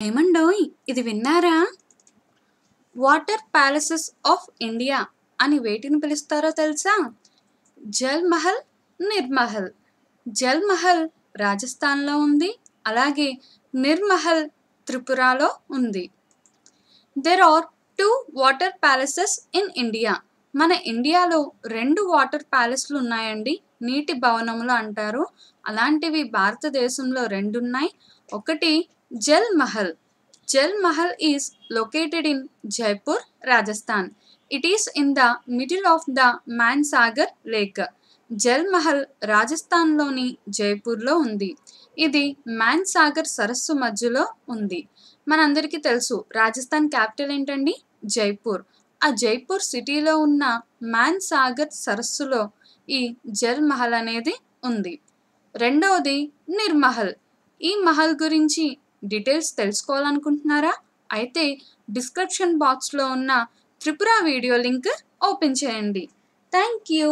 ఏమండోయ్ ఇది విన్నారా? వాటర్ ప్యాలెసెస్ ఆఫ్ ఇండియా అని వేటిని పిలుస్తారో తెలుసా? జల్ మహల్ నిర్మహల్. జల్ మహల్ రాజస్థాన్లో ఉంది అలాగే నిర్మహల్ త్రిపురలో ఉంది. There are two water palaces in India మన ఇండియాలో రెండు వాటర్ ప్యాలెస్లు ఉన్నాయండి నీటి భవనములు అంటారు. అలాంటివి భారతదేశంలో రెండు ఉన్నాయి ఒకటి Jal Mahal Jal Mahal is located in Jaipur Rajasthan it is in the middle of the Man Sagar lake Jal Mahal రాజస్థాన్లోని జైపూర్లో ఉంది. ఇది మ్యాన్ సాగర్ సరస్సు మధ్యలో ఉంది. మనందరికీ తెలుసు రాజస్థాన్ క్యాపిటల్ ఏంటండి? జైపూర్. ఆ జైపూర్ సిటీలో ఉన్న మ్యాన్ సాగర్ సరస్సులో ఈ జల్ మహల్ అనేది ఉంది. రెండవది నిర్మహల్. ఈ మహల్ గురించి డీటెయిల్స్ తెలుసుకోవాలనుకుంటున్నారా? అయితే డిస్క్రిప్షన్ బాక్స్లో ఉన్న త్రిపుర వీడియో లింక్ ఓపెన్ చేయండి. Thank you.